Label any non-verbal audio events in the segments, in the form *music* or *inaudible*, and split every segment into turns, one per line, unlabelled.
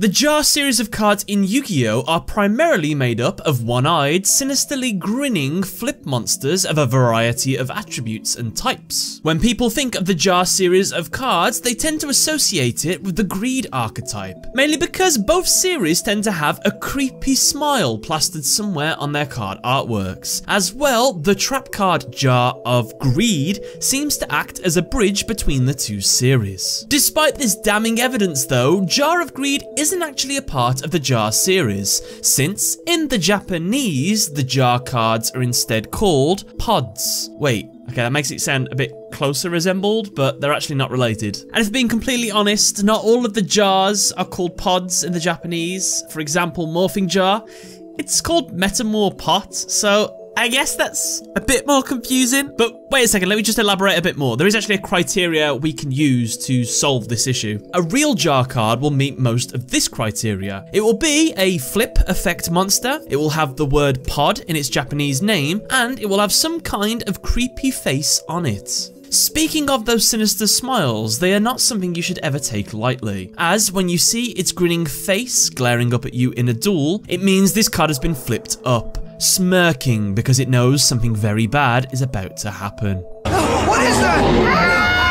The Jar series of cards in Yu-Gi-Oh! are primarily made up of one-eyed, sinisterly grinning flip monsters of a variety of attributes and types. When people think of the Jar series of cards, they tend to associate it with the Greed archetype, mainly because both series tend to have a creepy smile plastered somewhere on their card artworks. As well, the trap card Jar of Greed seems to act as a bridge between the two series. Despite this damning evidence though, Jar of Greed is isn't actually a part of the Jar series, since in the Japanese, the Jar cards are instead called pods. Wait, Okay, that makes it sound a bit closer resembled, but they're actually not related. And if being completely honest, not all of the jars are called pods in the Japanese. For example, Morphing Jar, it's called Metamor Pot, so I guess that's a bit more confusing, but wait a second, let me just elaborate a bit more. There is actually a criteria we can use to solve this issue. A real jar card will meet most of this criteria. It will be a flip effect monster, it will have the word pod in its Japanese name, and it will have some kind of creepy face on it. Speaking of those sinister smiles, they are not something you should ever take lightly, as when you see its grinning face glaring up at you in a duel, it means this card has been flipped up smirking because it knows something very bad is about to happen.
What is that?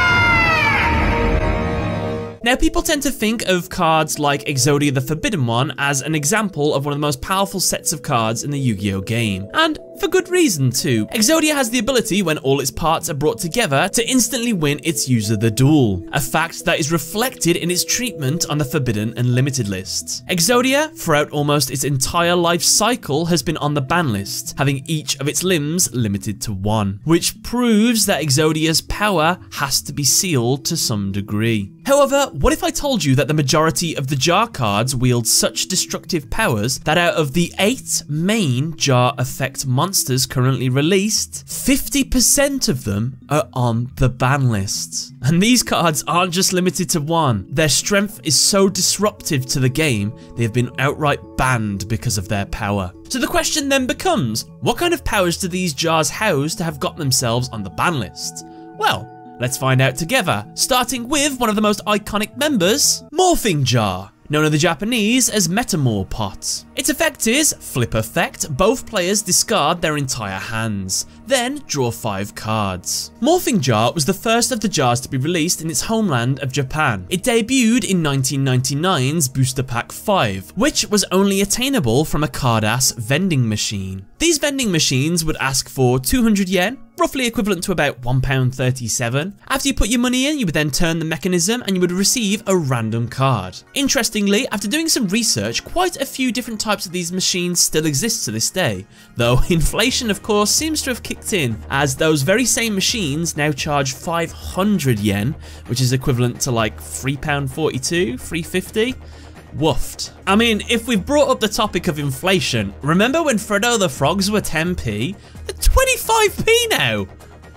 Now, people tend to think of cards like Exodia the Forbidden One as an example of one of the most powerful sets of cards in the Yu-Gi-Oh game. And for good reason too. Exodia has the ability, when all its parts are brought together, to instantly win its user the duel, a fact that is reflected in its treatment on the Forbidden and Limited lists. Exodia, throughout almost its entire life cycle, has been on the ban list, having each of its limbs limited to one, which proves that Exodia's power has to be sealed to some degree. However, what if I told you that the majority of the jar cards wield such destructive powers that out of the eight main jar effect monsters monsters currently released, 50% of them are on the ban list. And these cards aren't just limited to one. Their strength is so disruptive to the game, they have been outright banned because of their power. So the question then becomes, what kind of powers do these jars house to have got themselves on the ban list? Well, Let's find out together, starting with one of the most iconic members, Morphing Jar known in the Japanese as Metamor Pot. Its effect is, flip effect, both players discard their entire hands, then draw 5 cards. Morphing Jar was the first of the jars to be released in its homeland of Japan. It debuted in 1999's Booster Pack 5, which was only attainable from a Carddass vending machine. These vending machines would ask for 200 yen, roughly equivalent to about £1.37. After you put your money in, you would then turn the mechanism and you would receive a random card. Interestingly, after doing some research, quite a few different types of these machines still exist to this day, though *laughs* inflation of course seems to have kicked in, as those very same machines now charge 500 yen, which is equivalent to like £3.42, 3.50 woofed. I mean, if we've brought up the topic of inflation, remember when Freddo the Frogs were 10p? They're 25p now!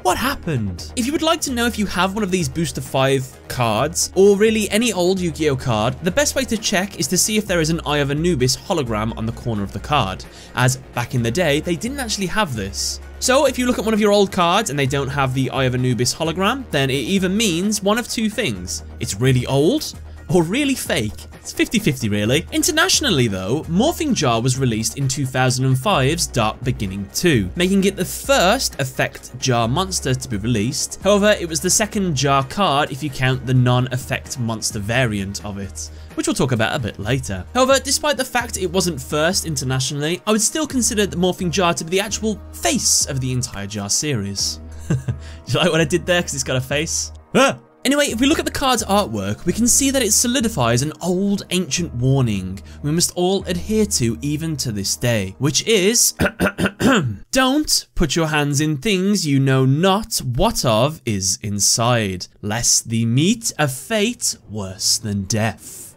What happened? If you would like to know if you have one of these Booster 5 cards, or really any old Yu-Gi-Oh card, the best way to check is to see if there is an Eye of Anubis hologram on the corner of the card, as back in the day, they didn't actually have this. So if you look at one of your old cards and they don't have the Eye of Anubis hologram, then it either means one of two things. It's really old, or really fake. It's 50-50 really. Internationally though, Morphing Jar was released in 2005's Dark Beginning 2, making it the first Effect Jar monster to be released. However, it was the second Jar card if you count the non-Effect monster variant of it which we'll talk about a bit later. However, despite the fact it wasn't first internationally, I would still consider the Morphing Jar to be the actual face of the entire Jar series. *laughs* Do you like what I did there because it's got a face? Ah! Anyway, if we look at the card's artwork, we can see that it solidifies an old ancient warning we must all adhere to even to this day, which is *coughs* Don't put your hands in things you know not what of is inside, lest thee meet a fate worse than death.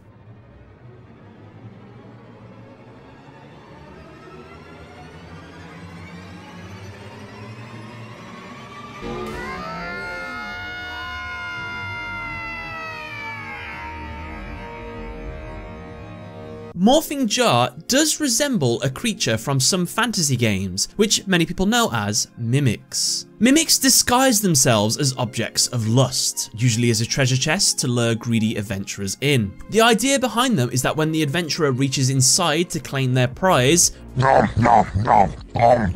Morphing Jar does resemble a creature from some fantasy games, which many people know as mimics. Mimics disguise themselves as objects of lust, usually as a treasure chest to lure greedy adventurers in. The idea behind them is that when the adventurer reaches inside to claim their prize,
Nom, nom, nom,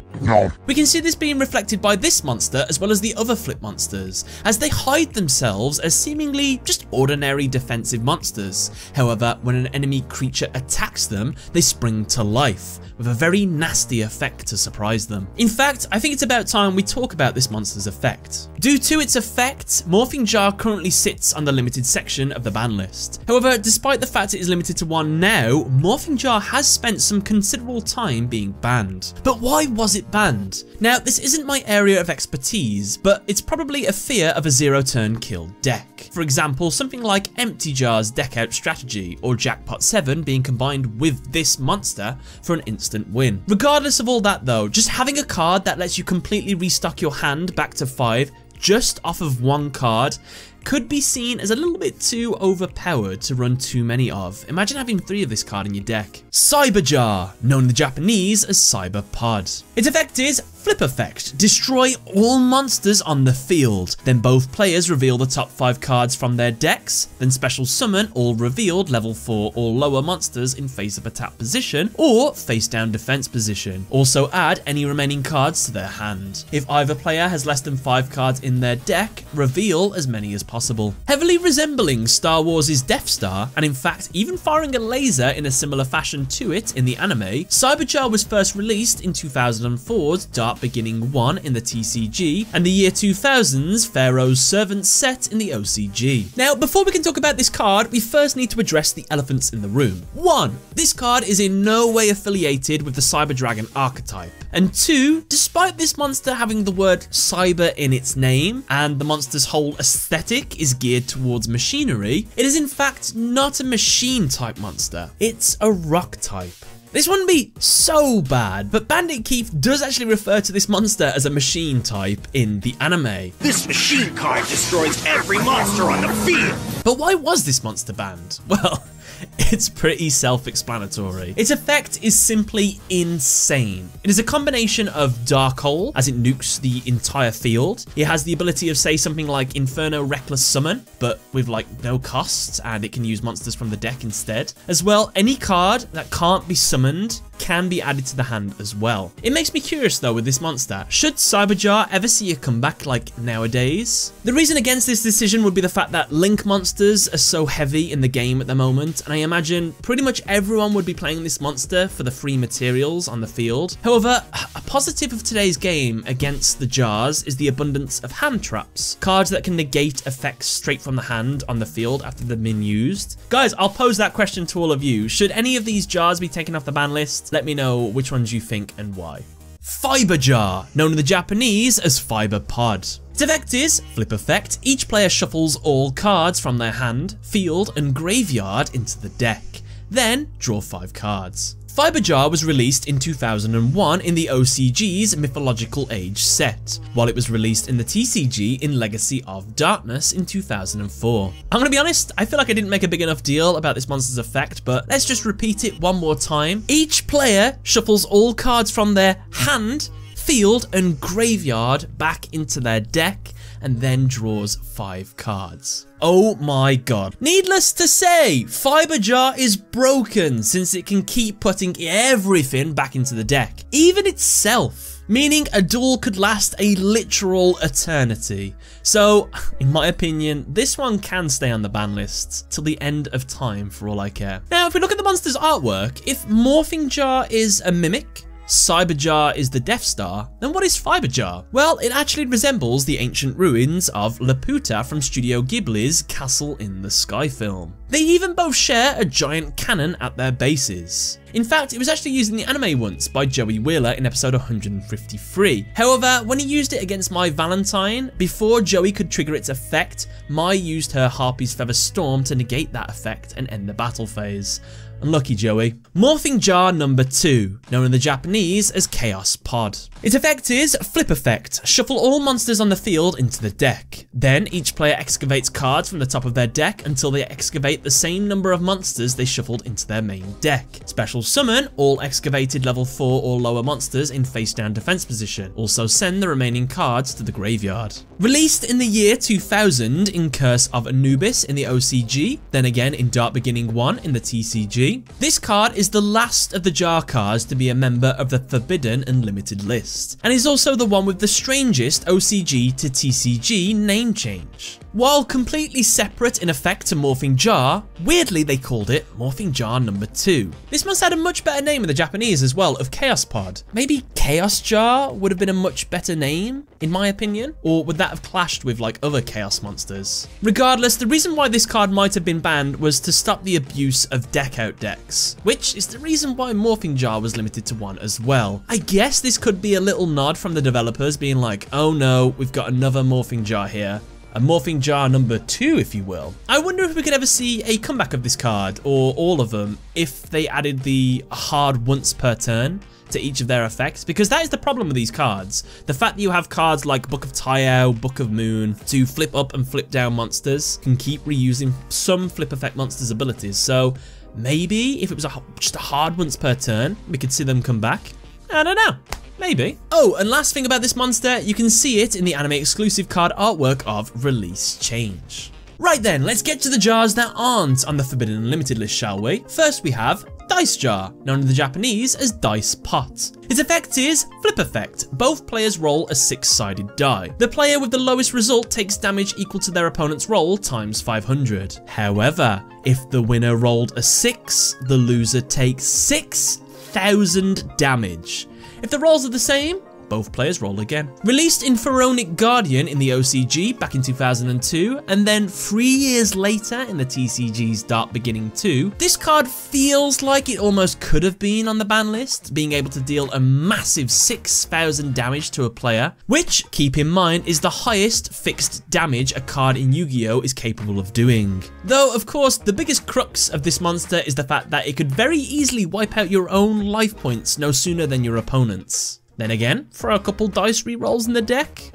we can see this being reflected by this monster as well as the other flip monsters, as they hide themselves as seemingly just ordinary defensive monsters. However, when an enemy creature attacks them, they spring to life, with a very nasty effect to surprise them. In fact, I think it's about time we talk about this monster's effect. Due to its effect, Morphing Jar currently sits on the limited section of the ban list. However, despite the fact it is limited to one now, Morphing Jar has spent some considerable time being banned. But why was it banned? Now, this isn't my area of expertise, but it's probably a fear of a zero turn kill deck. For example, something like Empty Jar's deck out strategy, or Jackpot 7 being combined with this monster for an instant win. Regardless of all that though, just having a card that lets you completely restock your hand back to 5 just off of one card could be seen as a little bit too overpowered to run too many of. Imagine having three of this card in your deck. Cyber Jar, known in the Japanese as Cyber Pod. Its effect is Flip Effect. Destroy all monsters on the field. Then both players reveal the top 5 cards from their decks, then special summon all revealed level 4 or lower monsters in face-up attack position or face-down defense position. Also add any remaining cards to their hand. If either player has less than 5 cards in their deck, reveal as many as possible. Heavily resembling Star Wars' Death Star, and in fact even firing a laser in a similar fashion to it in the anime, Cyberjar was first released in 2004's Dark Beginning 1 in the TCG, and the year 2000's Pharaoh's Servant set in the OCG. Now, before we can talk about this card, we first need to address the elephants in the room. One, this card is in no way affiliated with the Cyber Dragon archetype. And two, despite this monster having the word cyber in its name, and the monster's whole aesthetic is geared towards machinery, it is in fact not a machine type monster, it's a rock type. This wouldn't be so bad, but Bandit Keith does actually refer to this monster as a machine type in the anime.
This machine card destroys every monster on the field.
But why was this monster banned? *laughs* Well, *laughs* it's pretty self-explanatory. Its effect is simply insane. It is a combination of Dark Hole, as it nukes the entire field. It has the ability of, say, something like Inferno Reckless Summon, but with like no costs, and it can use monsters from the deck instead. As well, any card that can't be summoned can be added to the hand as well. It makes me curious though with this monster. Should Cyberjar ever see a comeback like nowadays? The reason against this decision would be the fact that Link monsters are so heavy in the game at the moment, and I imagine pretty much everyone would be playing this monster for the free materials on the field. However, a positive of today's game against the jars is the abundance of hand traps, cards that can negate effects straight from the hand on the field after they've been used. Guys, I'll pose that question to all of you. Should any of these jars be taken off the ban list? Let me know which ones you think and why. Fiber Jar, known in the Japanese as Fiber Pod. Its effect is Flip Effect. Each player shuffles all cards from their hand, field, and graveyard into the deck. Then draw 5 cards. Fiber Jar was released in 2001 in the OCG's Mythological Age set, while it was released in the TCG in Legacy of Darkness in 2004. I'm gonna be honest, I feel like I didn't make a big enough deal about this monster's effect, but let's just repeat it one more time. Each player shuffles all cards from their hand, field, and graveyard back into their deck and then draws five cards. Oh my god. Needless to say, Fiber Jar is broken since it can keep putting everything back into the deck, even itself. Meaning a duel could last a literal eternity. So, *laughs* in my opinion, this one can stay on the ban list till the end of time for all I care. Now, if we look at the monster's artwork, if Morphing Jar is a mimic, Cyberjar is the Death Star, then what is Fiberjar? Well, it actually resembles the ancient ruins of Laputa from Studio Ghibli's Castle in the Sky film. They even both share a giant cannon at their bases. In fact, it was actually used in the anime once by Joey Wheeler in episode 153. However, when he used it against Mai Valentine, before Joey could trigger its effect, Mai used her Harpy's Feather Storm to negate that effect and end the battle phase. Unlucky, Joey. Morphing Jar number 2, known in the Japanese as Chaos Pod. Its effect is Flip Effect. Shuffle all monsters on the field into the deck. Then each player excavates cards from the top of their deck until they excavate the same number of monsters they shuffled into their main deck. Special Summon all excavated level 4 or lower monsters in face down defense position. Also send the remaining cards to the graveyard. Released in the year 2000 in Curse of Anubis in the OCG, then again in Dark Beginning 1 in the TCG, this card is the last of the jar cards to be a member of the Forbidden and Limited list, and is also the one with the strangest OCG to TCG name change. While completely separate in effect to Morphing Jar, weirdly they called it Morphing Jar number 2. This must have had a much better name in the Japanese as well, of Chaos Pod. Maybe Chaos Jar would have been a much better name, in my opinion? Or would that have clashed with like other Chaos monsters? Regardless, the reason why this card might have been banned was to stop the abuse of deck out decks, which is the reason why Morphing Jar was limited to one as well. I guess this could be a little nod from the developers being like, oh no, we've got another Morphing Jar here a morphing jar number two, if you will. I wonder if we could ever see a comeback of this card, or all of them, if they added the hard once per turn to each of their effects, because that is the problem with these cards. The fact that you have cards like Book of Taiyou, Book of Moon, to flip up and flip down monsters, can keep reusing some flip effect monsters' abilities, so maybe if it was a, just a hard once per turn, we could see them come back. I don't know. Maybe. Oh, and last thing about this monster, you can see it in the anime exclusive card artwork of Release Change. Right then, let's get to the jars that aren't on the Forbidden Unlimited list, shall we? First we have Dice Jar, known in the Japanese as Dice Pot. Its effect is Flip Effect. Both players roll a six-sided die. The player with the lowest result takes damage equal to their opponent's roll times 500. However, if the winner rolled a 6, the loser takes 6,000 damage. If the roles are the same, both players roll again. Released in Pharaonic Guardian in the OCG back in 2002, and then three years later in the TCG's Dark Beginning 2, this card feels like it almost could have been on the ban list, being able to deal a massive 6,000 damage to a player, which, keep in mind, is the highest fixed damage a card in Yu-Gi-Oh! is capable of doing. Though, of course, the biggest crux of this monster is the fact that it could very easily wipe out your own life points no sooner than your opponent's. Then again, throw a couple dice rerolls in the deck,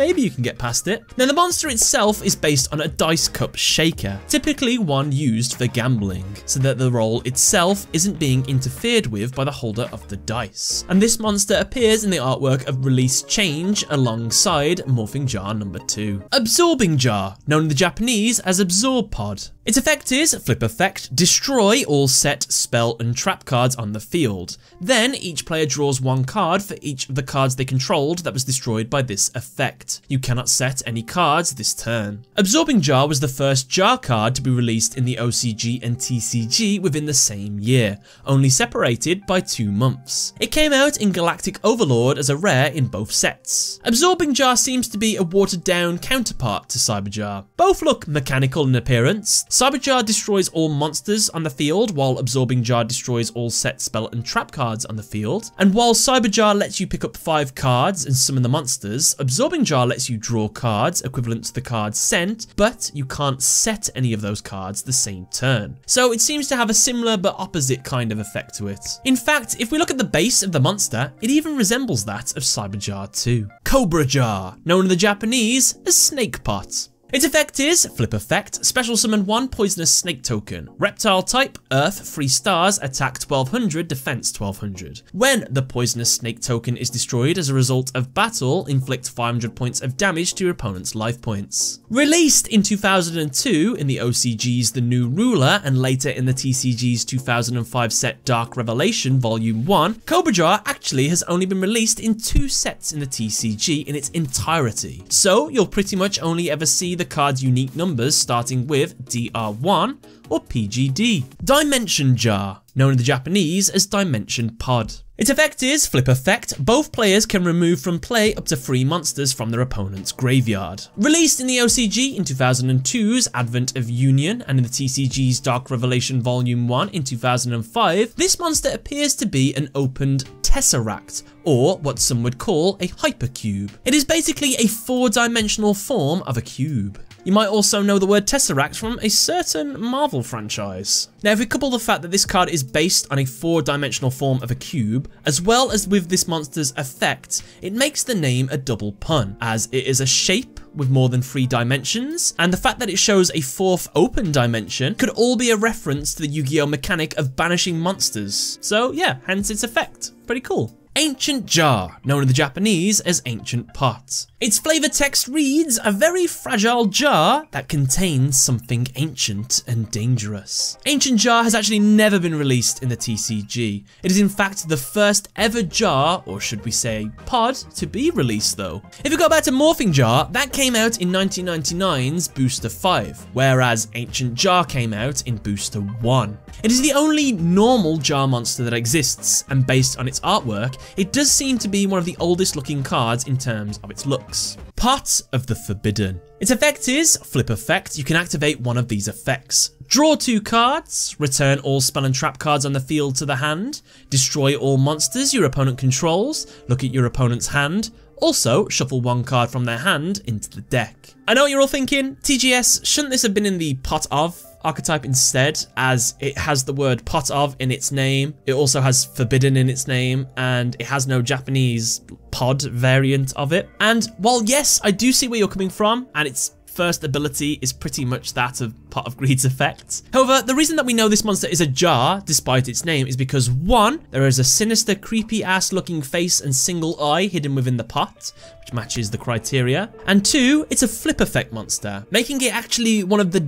maybe you can get past it. Now the monster itself is based on a dice cup shaker, typically one used for gambling, so that the roll itself isn't being interfered with by the holder of the dice. And this monster appears in the artwork of Release Change alongside Morphing Jar number 2. Absorbing Jar, known in the Japanese as Absorb Pod. Its effect is Flip Effect, destroy all set, spell and trap cards on the field. Then each player draws one card for each of the cards they controlled that was destroyed by this effect. You cannot set any cards this turn. Absorbing Jar was the first Jar card to be released in the OCG and TCG within the same year, only separated by two months. It came out in Galactic Overlord as a rare in both sets. Absorbing Jar seems to be a watered down counterpart to Cyber Jar. Both look mechanical in appearance, Cyber Jar destroys all monsters on the field, while Absorbing Jar destroys all set spell and trap cards on the field. And while Cyber Jar lets you pick up 5 cards and summon the monsters, Absorbing Jar lets you draw cards equivalent to the cards sent, but you can't set any of those cards the same turn. So it seems to have a similar but opposite kind of effect to it. In fact, if we look at the base of the monster, it even resembles that of Cyber Jar 2. Cobra Jar, known in the Japanese as Snake Pot. Its effect is Flip Effect, Special Summon 1 Poisonous Snake Token. Reptile type, Earth, 3 stars, Attack 1200, Defense 1200. When the Poisonous Snake Token is destroyed as a result of battle, inflict 500 points of damage to your opponent's life points. Released in 2002 in the OCG's The New Ruler and later in the TCG's 2005 set Dark Revelation Volume 1, Cobra Jar actually has only been released in two sets in the TCG in its entirety. So you'll pretty much only ever see the card's unique numbers starting with DR1 or PGD. Dimension Jar, known in the Japanese as Dimension Pod. Its effect is Flip Effect. Both players can remove from play up to three monsters from their opponent's graveyard. Released in the OCG in 2002's Advent of Union and in the TCG's Dark Revelation Volume 1 in 2005, this monster appears to be an opened tesseract, or what some would call a hypercube. It is basically a four-dimensional form of a cube. You might also know the word Tesseract from a certain Marvel franchise. Now, if we couple the fact that this card is based on a four-dimensional form of a cube, as well as with this monster's effect, it makes the name a double pun, as it is a shape with more than three dimensions, and the fact that it shows a fourth open dimension could all be a reference to the Yu-Gi-Oh mechanic of banishing monsters. So yeah, hence its effect. Pretty cool. Ancient Jar, known in the Japanese as Ancient Pot. Its flavor text reads, a very fragile jar that contains something ancient and dangerous. Ancient Jar has actually never been released in the TCG. It is in fact the first ever jar, or should we say pod, to be released though. If we go back to Morphing Jar, that came out in 1999's Booster 5, whereas Ancient Jar came out in Booster 1. It is the only normal jar monster that exists, and based on its artwork, it does seem to be one of the oldest looking cards in terms of its looks. Pot of the Forbidden. Its effect is Flip Effect. You can activate one of these effects. Draw two cards, return all spell and trap cards on the field to the hand, destroy all monsters your opponent controls, look at your opponent's hand, also, shuffle one card from their hand into the deck. I know what you're all thinking, TGS, shouldn't this have been in the pot of archetype instead, as it has the word pot of in its name, it also has forbidden in its name, and it has no Japanese pod variant of it. And while yes, I do see where you're coming from, and its first ability is pretty much that of Pot of Greed's effect. However, the reason that we know this monster is a jar, despite its name, is because one, there is a sinister, creepy ass looking face and single eye hidden within the pot, which matches the criteria, and two, it's a flip effect monster, making it actually one of the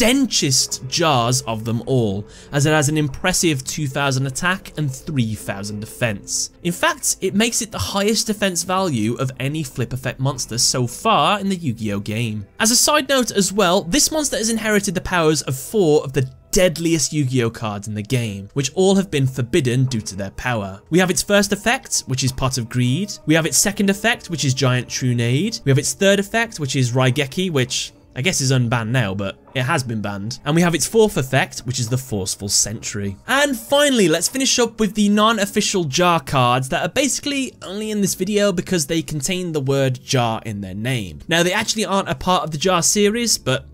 denchest jars of them all, as it has an impressive 2000 attack and 3000 defense. In fact, it makes it the highest defense value of any flip effect monster so far in the Yu-Gi-Oh game. As a side note as well, this monster has inherited the powers of four of the deadliest Yu-Gi-Oh cards in the game, which all have been forbidden due to their power. We have its first effect, which is Pot of Greed. We have its second effect, which is Giant Trunade. We have its third effect, which is Raigeki, which I guess is unbanned now, but it has been banned. And we have its fourth effect, which is the Forceful Sentry. And finally, let's finish up with the non-official jar cards that are basically only in this video because they contain the word jar in their name. Now, they actually aren't a part of the jar series, but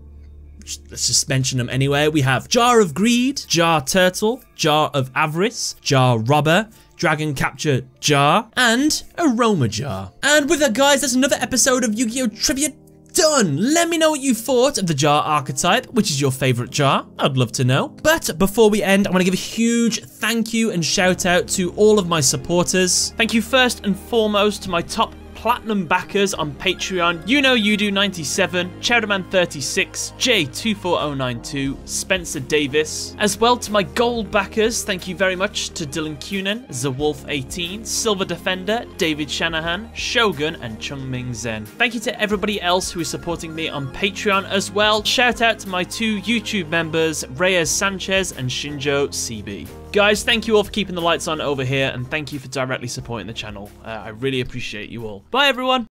let's just mention them anyway. We have Jar of Greed, Jar Turtle, Jar of Avarice, Jar Robber, Dragon Capture Jar, and Aroma Jar. And with that, guys, that's another episode of Yu-Gi-Oh! Trivia done. Let me know what you thought of the jar archetype, which is your favorite jar. I'd love to know. But before we end, I want to give a huge thank you and shout out to all of my supporters. Thank you first and foremost to my top platinum backers on Patreon. You know you do 97, Chowderman 36, J24092, Spencer Davis. As well to my gold backers, thank you very much to Dylan Cunan, Zawolf18, Silver Defender, David Shanahan, Shogun, and Chung Ming Zen. Thank you to everybody else who is supporting me on Patreon as well. Shout out to my two YouTube members, Reyes Sanchez and Shinjo CB. Guys, thank you all for keeping the lights on over here, and thank you for directly supporting the channel. Uh, I really appreciate you all. Bye, everyone!